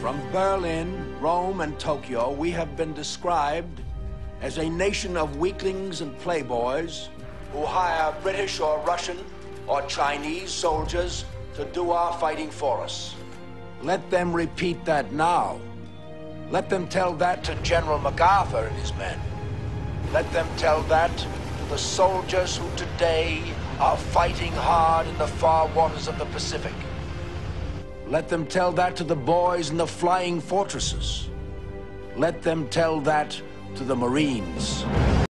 From Berlin, Rome, and Tokyo, we have been described as a nation of weaklings and playboys who hire British or Russian or Chinese soldiers to do our fighting for us. Let them repeat that now. Let them tell that to General MacArthur and his men. Let them tell that to the soldiers who today are fighting hard in the far waters of the Pacific. Let them tell that to the boys in the flying fortresses. Let them tell that to the Marines.